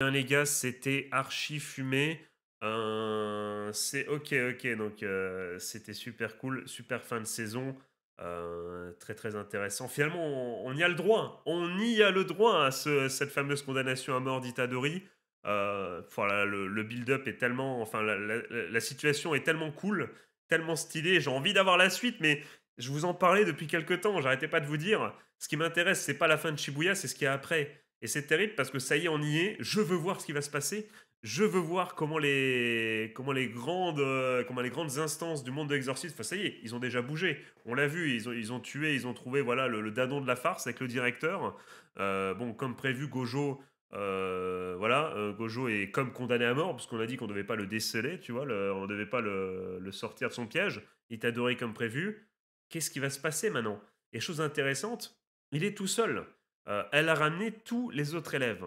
Bien les gars, c'était archi fumé. Euh, c'est OK, OK, donc euh, c'était super cool, super fin de saison, euh, très, très intéressant. Finalement, on, y a le droit, on y a le droit à cette fameuse condamnation à mort d'Itadori. voilà, le, build-up est tellement, enfin, la, situation est tellement cool, tellement stylée. J'ai envie d'avoir la suite, mais je vous en parlais depuis quelques temps. J'arrêtais pas de vous dire. Ce qui m'intéresse, c'est pas la fin de Shibuya, c'est ce qu'il y a après. Et c'est terrible parce que ça y est, on y est. Je veux voir ce qui va se passer. Je veux voir comment les, comment les, grandes, euh, comment les grandes instances du monde de l'exorcisme, enfin ça y est, ils ont déjà bougé. On l'a vu, ils ont, ils ont tué, ils ont trouvé voilà, le, le dadon de la farce avec le directeur. Euh, bon, comme prévu, Gojo, euh, voilà, Gojo est comme condamné à mort, parce qu'on a dit qu'on ne devait pas le déceler, tu vois, on ne devait pas le, le, sortir de son piège. Il est adoré comme prévu. Qu'est-ce qui va se passer maintenant? Et chose intéressante, il est tout seul. Euh, elle a ramené tous les autres élèves.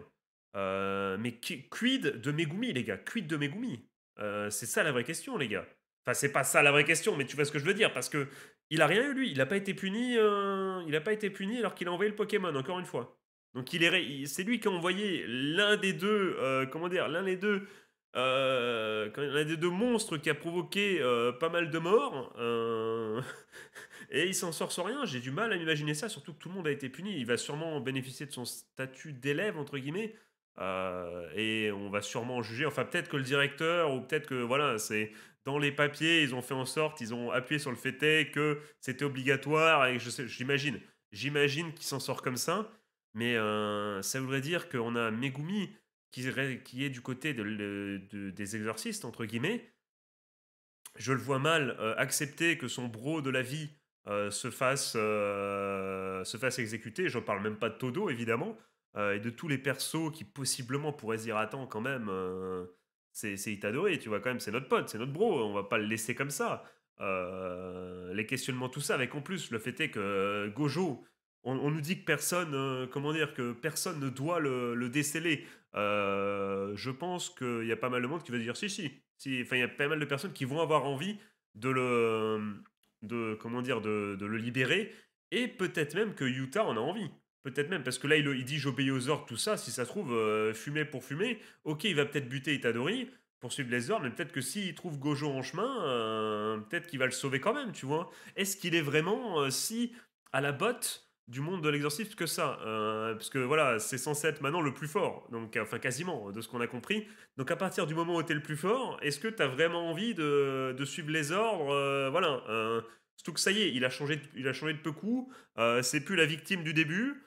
Euh, mais quid de Megumi, les gars? Quid de Megumi? Euh, C'est ça la vraie question, les gars. Enfin, c'est pas ça la vraie question, mais tu vois ce que je veux dire, parce que il a rien eu lui, il n'a pas été puni, il a pas été puni alors qu'il a envoyé le Pokémon encore une fois. Donc il est, c'est lui qui a envoyé l'un des deux, comment dire, l'un des deux, l'un des deux monstres qui a provoqué pas mal de morts. Et il s'en sort sans rien. J'ai du mal à imaginer ça, surtout que tout le monde a été puni. Il va sûrement bénéficier de son statut d'élève, entre guillemets. Euh, et on va sûrement juger. Enfin, peut-être que le directeur, ou peut-être que, voilà, c'est dans les papiers, ils ont fait en sorte, ils ont appuyé sur le fait que c'était obligatoire. Et j'imagine, j'imagine qu'il s'en sort comme ça. Mais euh, ça voudrait dire qu'on a Megumi qui, qui est du côté de, des exorcistes, entre guillemets. Je le vois mal euh, accepter que son bro de la vie se, fasse, euh, se fasse exécuter. Je ne parle même pas de Todo, évidemment, euh, et de tous les persos qui possiblement pourraient se dire Attends, quand même, c'est Itadori, tu vois, quand même, c'est notre pote, c'est notre bro, on va pas le laisser comme ça. les questionnements, tout ça, avec en plus le fait est que Gojo, on, nous dit que personne, comment dire, que personne ne doit le, déceler. je pense qu'il y a pas mal de monde qui va dire si, si. si enfin, il y a pas mal de personnes qui vont avoir envie de le, de comment dire de, le libérer et peut-être même que Utah en a envie. Peut-être même, parce que là, il, dit j'obéis aux ordres, tout ça. Si ça se trouve, euh, fumer pour fumer, ok, il va peut-être buter Itadori pour suivre les ordres, mais peut-être que s'il trouve Gojo en chemin, euh, peut-être qu'il va le sauver quand même, tu vois. Est-ce qu'il est vraiment euh, si à la botte du monde de l'exorcisme que ça Parce que voilà, c'est censé être maintenant le plus fort, donc enfin quasiment, de ce qu'on a compris. Donc à partir du moment où tu es le plus fort, est-ce que tu as vraiment envie de, de, suivre les ordres Voilà. Surtout que ça y est, il a changé de, il a changé de peu coup. Euh, c'est plus la victime du début.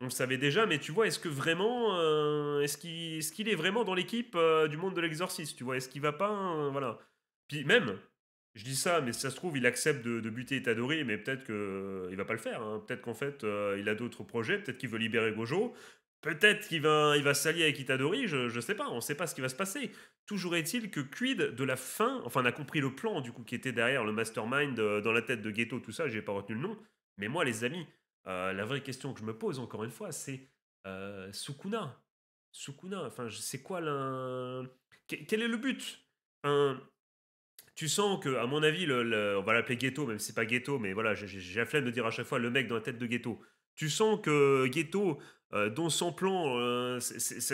On le savait déjà, mais tu vois, est-ce que vraiment, euh, est-ce qu'il est, vraiment dans l'équipe euh, du monde de l'exorcisme Tu vois, est-ce qu'il va pas, voilà. Puis même, je dis ça, mais ça se trouve, il accepte de, buter Itadori, mais peut-être que il va pas le faire. Hein. Peut-être qu'en fait, il a d'autres projets. Peut-être qu'il veut libérer Gojo. Peut-être qu'il va, il va s'allier avec Itadori, je ne sais pas, on ne sait pas ce qui va se passer. Toujours est-il que quid de la fin, enfin on a compris le plan du coup qui était derrière le mastermind euh, dans la tête de Ghetto, tout ça, j'ai pas retenu le nom. Mais moi les amis, euh, la vraie question que je me pose encore une fois, c'est euh, Sukuna. Sukuna, enfin c'est quoi l'un... Quel est le but? Tu sens que, à mon avis, le, on va l'appeler Ghetto, même si c'est pas Ghetto, mais voilà, j'ai la flemme de dire à chaque fois le mec dans la tête de Ghetto. Tu sens que Ghetto, euh, dont son plan, euh,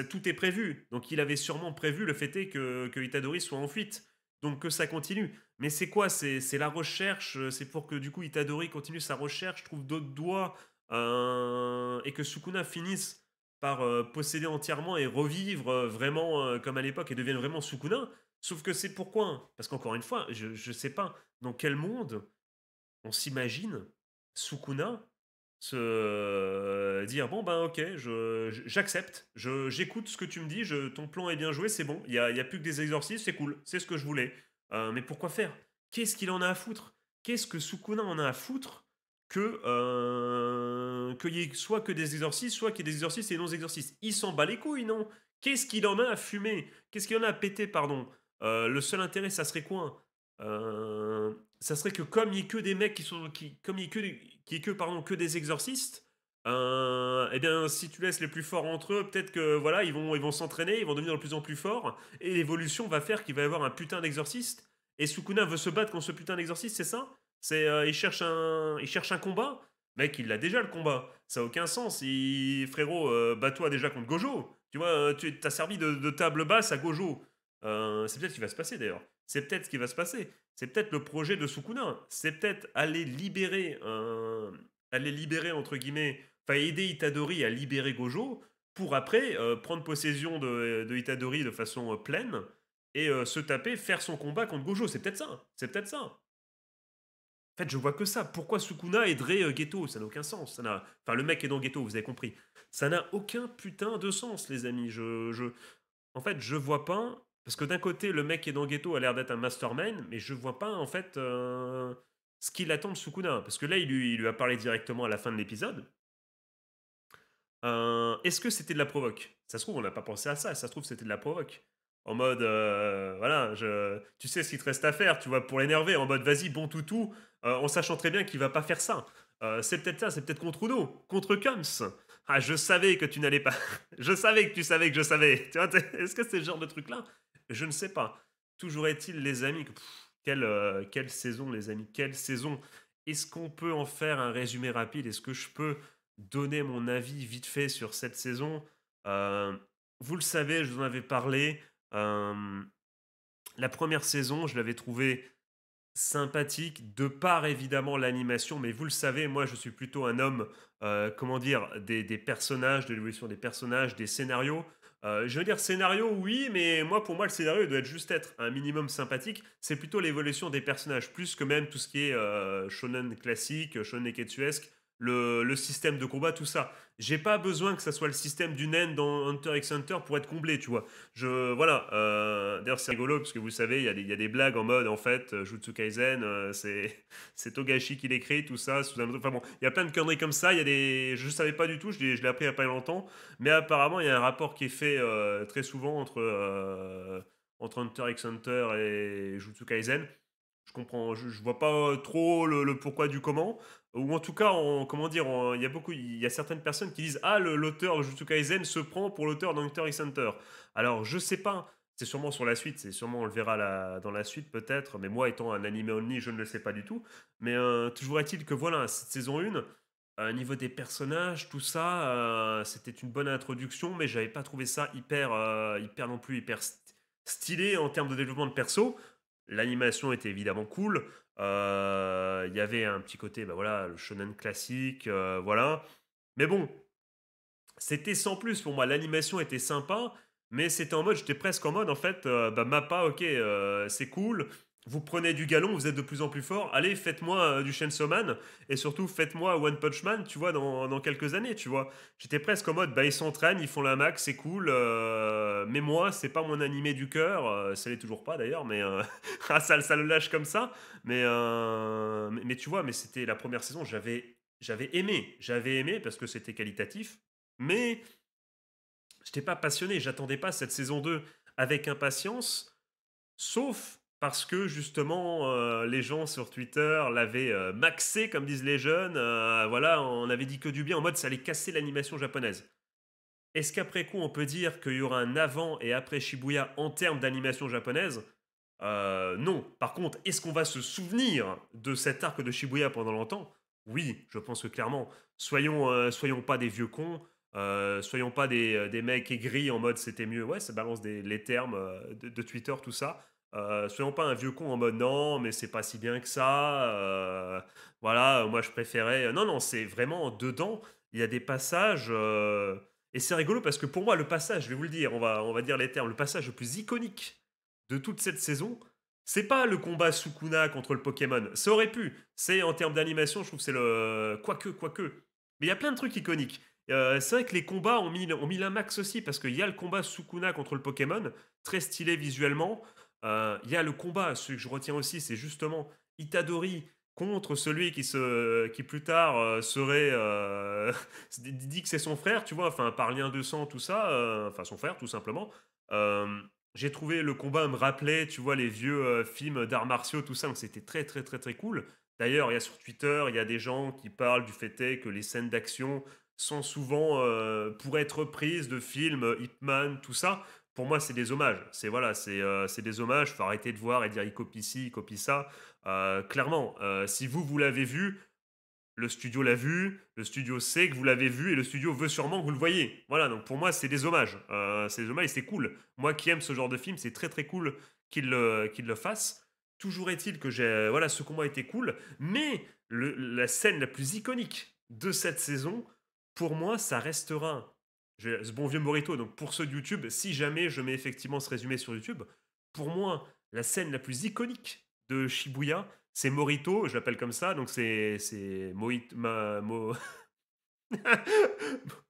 tout est prévu. Donc il avait sûrement prévu le fait que, Itadori soit en fuite. Donc que ça continue. Mais c'est quoi? C'est la recherche, c'est pour que du coup Itadori continue sa recherche, trouve d'autres doigts, euh, et que Sukuna finisse par posséder entièrement et revivre vraiment comme à l'époque et devienne vraiment Sukuna? Sauf que c'est pourquoi Parce qu'encore une fois, je ne sais pas dans quel monde on s'imagine Sukuna se dire bon ben ok j'accepte j'écoute ce que tu me dis ton plan est bien joué c'est bon il y a, plus que des exorcismes c'est cool c'est ce que je voulais. Euh, mais pourquoi faire? Qu'est-ce qu'il en a à foutre? Qu'est-ce que Sukuna en a à foutre que euh, qu'il y ait soit que des exorcistes soit qu'il y ait des exorcistes et non exorcistes il s'en bat les couilles non? Qu'est-ce qu'il en a à fumer? Qu'est-ce qu'il en a à péter pardon? Euh, le seul intérêt ça serait quoi euh, ça serait que comme il n'y a que des mecs qui sont qui comme il y a que qui est que pardon que des exorcistes euh, eh bien si tu laisses les plus forts entre eux peut-être que voilà ils vont ils vont s'entraîner ils vont devenir de plus en plus forts et l'évolution va faire qu'il va y avoir un putain d'exorciste. Et Sukuna veut se battre contre ce putain d'exorciste c'est ça? C'est euh, il cherche un il cherche un combat? Mec il a déjà le combat. Ça a aucun sens. Frérot bats-toi déjà contre Gojo. Tu vois, tu as servi de, table basse à Gojo. C'est peut-être ce qui va se passer d'ailleurs. C'est peut-être ce qui va se passer. C'est peut-être le projet de Sukuna. C'est peut-être aller libérer, aller libérer entre guillemets, enfin aider Itadori à libérer Gojo pour après prendre possession de, Itadori de façon pleine et se taper, faire son combat contre Gojo. C'est peut-être ça. C'est peut-être ça. En fait, je vois que ça. Pourquoi Sukuna aiderait euh, Ghetto? Ça n'a aucun sens. Ça n'a... Enfin, le mec est dans Ghetto, vous avez compris. Ça n'a aucun putain de sens, les amis. Je... En fait, je vois pas. Parce que d'un côté, le mec qui est dans Ghetto a l'air d'être un mastermind, mais je vois pas, en fait, euh, ce qu'il attend de Sukuna. Parce que là, il lui, il lui a parlé directement à la fin de l'épisode. Euh, est-ce que c'était de la provoque? Ça se trouve, on n'a pas pensé à ça. Ça se trouve, c'était de la provoque en mode voilà je, tu sais ce qu'il te reste à faire tu vois pour l'énerver en mode vas-y bon toutou euh, en sachant très bien qu'il va pas faire ça. Euh, c'est peut-être ça, c'est peut-être contre Uno, contre Coms. Ah, je savais que tu n'allais pas. je savais que tu savais que je savais. Tu vois, est-ce que c'est ce genre de truc-là? Je ne sais pas. Toujours est-il, les amis, quelle, euh, quelle saison, les amis, quelle saison. Est-ce qu'on peut en faire un résumé rapide? Est-ce que je peux donner mon avis vite fait sur cette saison? Vous le savez, je vous en avais parlé. la première saison, je l'avais trouvée sympathique de par évidemment l'animation, mais vous le savez, moi je suis plutôt un homme, euh, comment dire, des, personnages, de l'évolution des personnages, des scénarios. Euh, je veux dire scénario, oui, mais moi pour moi le scénario doit être juste être un minimum sympathique. C'est plutôt l'évolution des personnages, plus que même tout ce qui est euh, shonen classique, shonen ketsuesque le, système de combat, tout ça. J'ai pas besoin que ça soit le système du naine dans Hunter x Hunter pour être comblé, tu vois. Je, voilà. Euh, d'ailleurs, c'est rigolo parce que vous savez, il y, a des blagues en mode, en fait, euh, Jutsu Kaisen, euh, c'est Togashi qui l'écrit, tout ça. Sous un... Enfin bon, il y a plein de conneries comme ça. Il y a des, je savais pas du tout. Je l'ai appris il y a pas longtemps, mais apparemment, il y a un rapport qui est fait très souvent entre entre Hunter x Hunter et Jutsu Kaisen. Je comprends, je, vois pas trop le, pourquoi du comment. Ou en tout cas, comment dire, il y a beaucoup, il y a certaines personnes qui disent ah l'auteur Jujutsu Kaisen se prend pour l'auteur d'Hunter x Hunter. Alors je sais pas, c'est sûrement sur la suite, c'est sûrement on le verra dans la suite peut-être. Mais moi étant un anime only, je ne le sais pas du tout. Mais toujours est-il que voilà, cette saison 1 au niveau des personnages, tout ça, c'était une bonne introduction, mais j'avais pas trouvé ça hyper, hyper non plus hyper stylé en termes de développement de perso. L'animation était évidemment cool. Euh, il y avait un petit côté, bah voilà, le shonen classique, euh, voilà. Mais bon, c'était sans plus pour moi. L'animation était sympa, mais c'était en mode, j'étais presque en mode, en fait, euh, bah Mappa, ok, c'est cool vous prenez du galon, vous êtes de plus en plus fort, allez, faites-moi euh, du Chainsaw Man, et surtout faites-moi One Punch Man, tu vois, dans, quelques années, tu vois. J'étais presque en mode, bah ils s'entraînent, ils font la max, c'est cool, euh, mais moi, c'est pas mon animé du cœur, euh, ça l'est toujours pas d'ailleurs, mais ah, ça, ça le lâche comme ça, mais, mais, tu vois, mais c'était la première saison, j'avais, j'avais aimé, j'avais aimé parce que c'était qualitatif, mais j'étais pas passionné, j'attendais pas cette saison 2 avec impatience, sauf parce que justement euh, les gens sur Twitter l'avaient euh, maxé comme disent les jeunes euh, voilà on avait dit que du bien en mode ça allait casser l'animation japonaise. Est-ce qu'après coup on peut dire qu'il y aura un avant et après Shibuya en termes d'animation japonaise? Non. Par contre est-ce qu'on va se souvenir de cet arc de Shibuya pendant longtemps? Oui je pense que clairement. Soyons soyons pas des vieux cons soyons pas des, mecs aigris en mode c'était mieux. Ouais ça balance les termes de Twitter tout ça euh, soyons pas un vieux con en mode non, mais c'est pas si bien que ça. Euh, voilà, moi je préférais. Non, non, c'est vraiment dedans. Il y a des passages. Euh, et c'est rigolo parce que pour moi, le passage, je vais vous le dire, on va, on va dire les termes, le passage le plus iconique de toute cette saison, c'est pas le combat Sukuna contre le Pokémon. Ça aurait pu. C'est en termes d'animation, je trouve que c'est le. Quoique, quoique. Mais il y a plein de trucs iconiques. c'est vrai que les combats ont mis, ont mis la max aussi parce qu'il y a le combat Sukuna contre le Pokémon, très stylé visuellement. Euh, il y a le combat, ce que je retiens aussi, c'est justement Itadori contre celui qui, plus tard euh, serait euh, dit que c'est son frère, tu vois, enfin par lien de sang, tout ça, enfin son frère tout simplement. j'ai trouvé le combat me rappeler, tu vois, les vieux films d'arts martiaux, tout ça, donc c'était très très très très cool. D'ailleurs, il y a sur Twitter, il y a des gens qui parlent du fait que les scènes d'action sont souvent pour être prises de films Hitman, tout ça pour moi, c'est des hommages. C'est voilà, c'est euh, des hommages. Faut arrêter de voir et dire il copie ci, il copie ça. Euh, clairement, euh, si vous vous l'avez vu, le studio l'a vu, le studio sait que vous l'avez vu et le studio veut sûrement que vous le voyez. Voilà, donc pour moi, c'est des hommages. C'est des hommages c'est cool. Moi qui aime ce genre de film, c'est très très cool qu'il le, le fasse. Toujours est-il que j'ai, voilà, ce combat était cool, mais la scène la plus iconique de cette saison, pour moi, ça restera ce bon vieux Morito. Donc pour ceux de YouTube, si jamais je mets effectivement ce résumé sur YouTube, pour moi, la scène la plus iconique de Shibuya, c'est Morito, je l'appelle comme ça, donc c'est Moito, ma, Mo...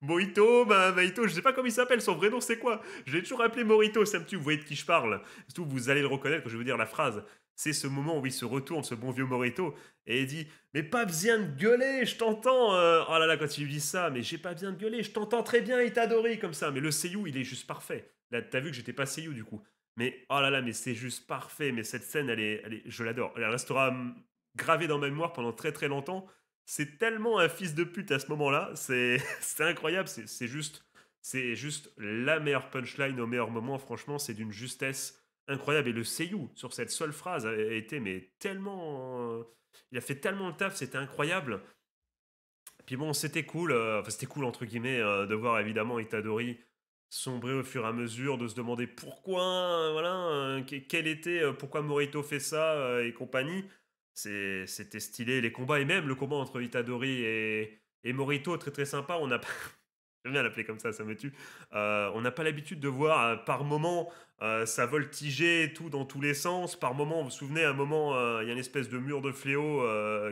Ma, Maito, je sais pas comment il s'appelle, son vrai nom c'est quoi? Je l'ai toujours appelé Morito, ça me tue, vous voyez de qui je parle? Surtout vous allez le reconnaître quand je vais vous dire la phrase. C'est ce moment où il se retourne, ce bon vieux Morito, et il dit Mais pas besoin de gueuler, je t'entends euh. Oh là là, quand il lui dit ça, mais j'ai pas besoin de gueuler, je t'entends très bien, il t'adorait comme ça. Mais le Seiyu, il est juste parfait. Là, t'as vu que j'étais pas Seiyu du coup. Mais oh là là, mais c'est juste parfait. Mais cette scène, elle est, elle est je l'adore. Elle restera hum, gravée dans ma mémoire pendant très très longtemps. C'est tellement un fils de pute à ce moment-là. C'est incroyable. C'est juste, c'est juste la meilleure punchline au meilleur moment. Franchement, c'est d'une justesse incroyable. Et le Seiyu sur cette seule phrase a été mais tellement, il a fait tellement le taf. C'était incroyable. Puis bon, c'était cool. Euh, enfin, c'était cool entre guillemets euh, de voir évidemment Itadori sombrer au fur et à mesure, de se demander pourquoi, euh, voilà, euh, quel était, euh, pourquoi Morito fait ça et compagnie. C'était stylé, les combats, et même le combat entre Itadori et, et Morito, très très sympa. On a J'aime bien l'appeler comme ça, ça me tue. on n'a pas l'habitude de voir par moment ça voltiger tout dans tous les sens. Par moment, vous vous souvenez, à un moment, il y a une espèce de mur de fléau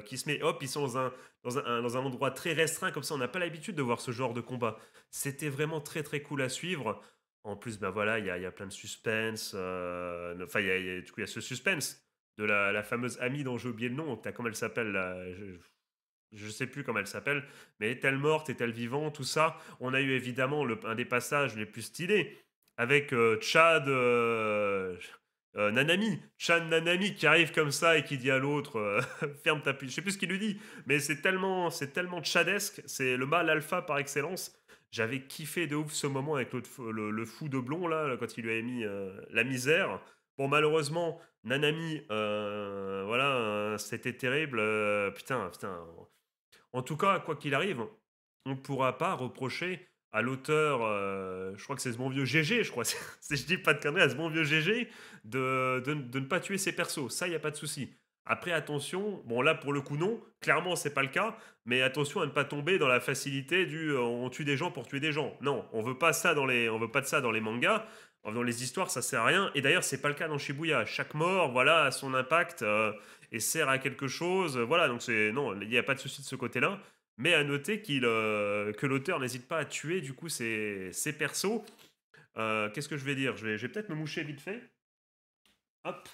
qui se met, hop, ils sont dans un, dans un, dans un endroit très restreint, comme ça, on n'a pas l'habitude de voir ce genre de combat. C'était vraiment très très cool à suivre. En plus, ben voilà, il y a, y a, plein de suspense. Enfin, il y a, du coup, il y a ce suspense de la, la fameuse amie dont j'ai oublié le nom. As, comment elle s'appelle je, ne sais plus comment elle s'appelle, mais est-elle morte, est-elle vivante, tout ça. On a eu évidemment un des passages les plus stylés avec Chad. Euh, Nanami, Chan Nanami qui arrive comme ça et qui dit à l'autre euh, ferme ta puce. Je sais plus ce qu'il lui dit, mais c'est tellement, c'est tellement chadesque, c'est le mal alpha par excellence. J'avais kiffé de ouf ce moment avec le, le, fou de blond là, quand il lui avait mis euh, la misère. Bon, malheureusement, Nanami, voilà, c'était terrible. putain, putain. En tout cas, quoi qu'il arrive, on ne pourra pas reprocher à l'auteur, euh, je crois que c'est ce bon vieux GG, je crois, si je dis pas de conneries, à ce bon vieux GG, de, de, de ne pas tuer ses persos. Ça, il n'y a pas de souci. Après, attention, bon là pour le coup non, clairement c'est pas le cas, mais attention à ne pas tomber dans la facilité du euh, on tue des gens pour tuer des gens. Non, on veut pas veut pas de ça dans les mangas. Dans les histoires, ça sert à rien. Et d'ailleurs, c'est pas le cas dans Shibuya. Chaque mort, voilà, a son impact euh, et sert à quelque chose. Voilà, donc c'est non, il n'y a pas de souci de ce côté-là. Mais à noter qu'il, euh, que l'auteur n'hésite pas à tuer du coup ses, ses persos. Euh, qu'est-ce que je vais dire? Je vais, peut-être me moucher vite fait. Hop.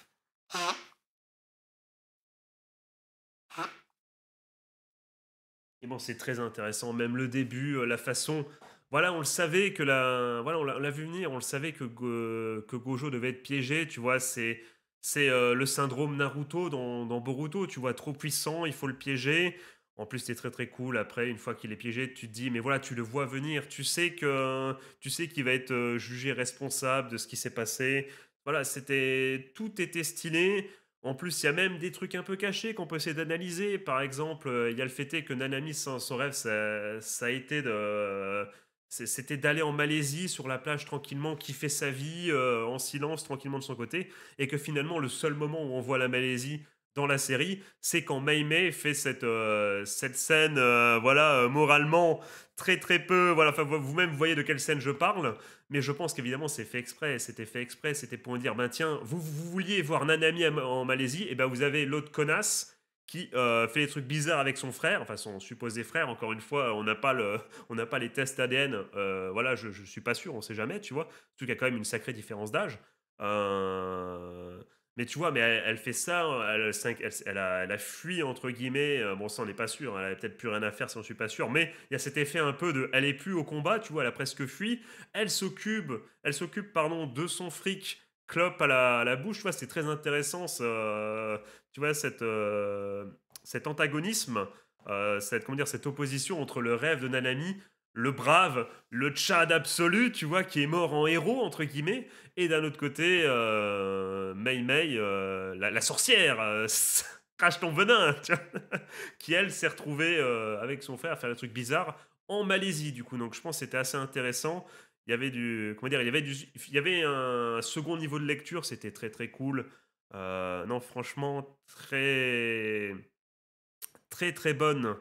Et bon, c'est très intéressant. Même le début, euh, la façon. Voilà, on le savait que la. Voilà, on l'a vu venir. On le savait que, que Gojo devait être piégé. Tu vois, c'est. C'est le syndrome Naruto dans, dans Boruto, tu vois, trop puissant, il faut le piéger. En plus, c'est très très cool. Après, une fois qu'il est piégé, tu te dis, mais voilà, tu le vois venir. Tu sais que tu sais qu'il va être euh, jugé responsable de ce qui s'est passé. Voilà, c'était tout était stylé. En plus, il y a même des trucs un peu cachés qu'on peut essayer d'analyser. Par exemple, euh, il y a le fait que Nanami, son, son rêve, ça, ça, a été de c'était d'aller en Malaisie sur la plage tranquillement, kiffer sa vie euh, en silence tranquillement de son côté, et que finalement le seul moment où on voit la Malaisie dans la série, c'est quand Mei Mei fait cette, euh, cette scène, euh, voilà, moralement très très peu, voilà, vous-même voyez de quelle scène je parle, mais je pense qu'évidemment c'est fait exprès, c'était fait exprès, c'était pour dire, ben tiens, vous, vous vouliez voir Nanami en Malaisie, et ben vous avez l'autre connasse qui fait des trucs bizarres avec son frère, enfin son supposé frère, encore une fois, on n'a pas, le, pas les tests ADN, voilà, je, je suis pas sûr, on sait jamais, tu vois, qu'il y a quand même une sacrée différence d'âge. Euh, mais tu vois, mais elle, fait ça, elle, a, fui, entre guillemets. Euh, bon, ça, on n'est pas sûr. Elle a peut-être plus rien à faire, ça, on suis pas sûr. Mais il y a cet effet un peu de. Elle est plus au combat, tu vois, elle a presque fui. Elle s'occupe, elle s'occupe, pardon, de son fric, clope à la, bouche. Tu vois, c'est très intéressant, tu vois, cette, euh, cet antagonisme, euh, cette, comment dire, cette opposition entre le rêve de Nanami le brave, le Tchad absolu, tu vois, qui est mort en héros, entre guillemets, et d'un autre côté, euh, Mei Mei, euh, la, sorcière, euh, crache ton venin, qui elle s'est retrouvée euh, avec son frère à faire des trucs bizarres en Malaisie, du coup. Donc je pense que c'était assez intéressant. Il y avait du, comment dire, il y avait du, il y avait un second niveau de lecture, c'était très très cool. Euh, non, franchement, très très très bonne,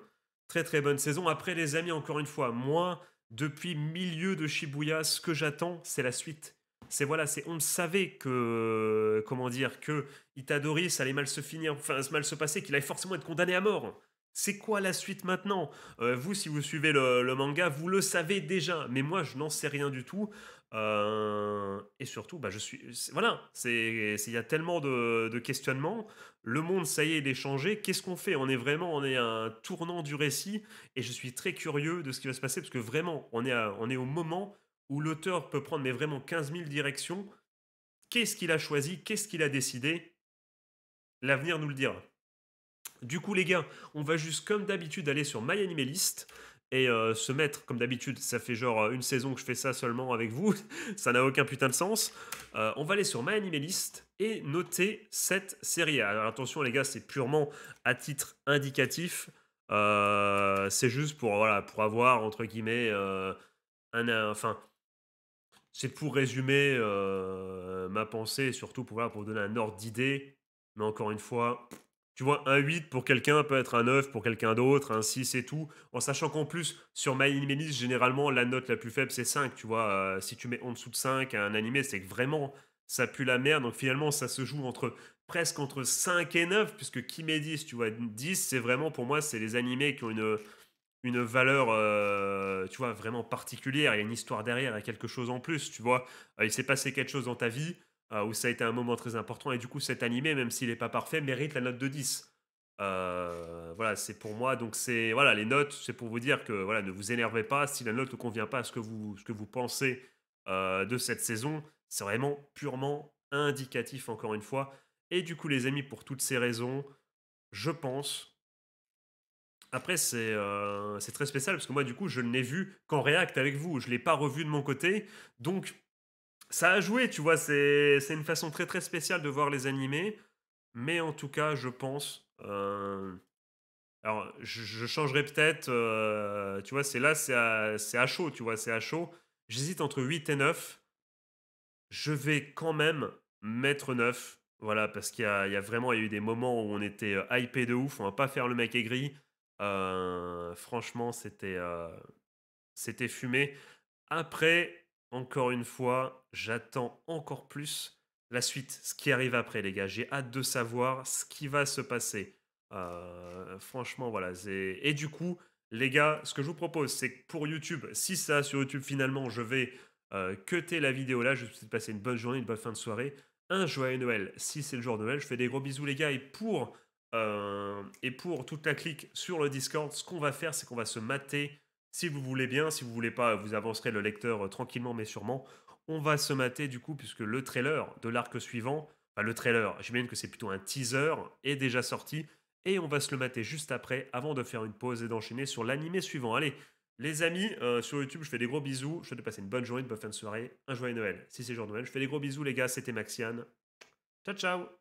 très très bonne saison. Après les amis, encore une fois, moi, depuis milieu de Shibuya, ce que j'attends, c'est la suite. C'est voilà, c'est on savait que comment dire que Itadori ça allait mal se finir, enfin mal se passer, qu'il allait forcément être condamné à mort. C'est quoi la suite maintenant? Euh, Vous, si vous suivez le, manga, vous le savez déjà, mais moi, je n'en sais rien du tout. Euh, et surtout, bah, je suis, voilà, il y a tellement de, questionnements. Le monde, ça y est, il est changé. Qu'est-ce qu'on fait? On est vraiment, on est à un tournant du récit, et je suis très curieux de ce qui va se passer parce que vraiment, on est, on est au moment où l'auteur peut prendre mais vraiment 15 000 directions. Qu'est-ce qu'il a choisi? Qu'est-ce qu'il a décidé? L'avenir nous le dira. Du coup, les gars, on va juste comme d'habitude aller sur MyAnimeList et euh, se mettre, comme d'habitude, ça fait genre euh, une saison que je fais ça seulement avec vous, ça n'a aucun putain de sens. Euh, on va aller sur MyAnimeList et noter cette série. Alors attention les gars, c'est purement à titre indicatif. c'est juste pour, voilà, pour avoir, entre guillemets, un, enfin, c'est pour résumer ma pensée et surtout pour, pour vous donner un ordre d'idée. Mais encore une fois, tu vois, un 8 pour quelqu'un peut être un 9 pour quelqu'un d'autre, un 6 et tout. En sachant qu'en plus, sur My généralement, la note la plus faible, c'est 5. Tu vois, euh, si tu mets en dessous de 5 à un animé, c'est que vraiment, ça pue la merde. Donc finalement, ça se joue entre presque entre 5 et 9, puisque qui met 10, tu vois, 10, c'est vraiment, pour moi, c'est les animés qui ont une, une valeur, euh, tu vois, vraiment particulière. Il y a une histoire derrière, il y a quelque chose en plus, tu vois. Euh, il s'est passé quelque chose dans ta vie euh, où ça a été un moment très important. Et du coup, cet animé, même s'il n'est pas parfait, mérite la note de 10. Euh, voilà, c'est pour moi. Donc, c'est voilà, les notes, c'est pour vous dire que voilà, ne vous énervez pas si la note ne convient pas à ce que vous, ce que vous pensez euh, de cette saison. C'est vraiment purement indicatif, encore une fois. Et du coup, les amis, pour toutes ces raisons, je pense. Après, c'est très spécial parce que moi, du coup, je ne l'ai vu qu'en React avec vous. Je ne l'ai pas revu de mon côté. Donc, ça a joué, tu vois, c'est une façon très très spéciale de voir les animés. Mais en tout cas, je pense. Euh, alors, je, changerai peut-être. Euh, tu vois, c'est là, c'est à, à, chaud, tu vois, c'est à chaud. J'hésite entre 8 et 9. Je vais quand même mettre 9. Voilà, parce qu'il y, y a, vraiment il y a eu des moments où on était euh, hypé de ouf. On va pas faire le mec aigri. franchement, c'était c'était fumé. Après, encore une fois, j'attends encore plus la suite, ce qui arrive après, les gars. J'ai hâte de savoir ce qui va se passer. Euh, franchement, voilà. Et du coup, les gars, ce que je vous propose, c'est que pour YouTube, si ça sur YouTube finalement, je vais euh, cutter la vidéo là. Je vous souhaite passer une bonne journée, une bonne fin de soirée. Un joyeux Noël si c'est le jour de Noël. Je fais des gros bisous, les gars. Et pour, euh, et pour toute la clique sur le Discord, ce qu'on va faire, c'est qu'on va se mater si vous voulez bien, si vous voulez pas, vous avancerez le lecteur tranquillement mais sûrement. On va se mater du coup, puisque le trailer de l'arc suivant, le trailer, j'imagine que c'est plutôt un teaser, est déjà sorti. Et on va se le mater juste après, avant de faire une pause et d'enchaîner sur l'animé suivant. Allez, les amis, sur YouTube, je fais des gros bisous. Je te passer une bonne journée, une bonne fin de soirée, un joyeux Noël. Si c'est jour Noël, je fais des gros bisous, les gars. C'était Maxiane. Ciao, ciao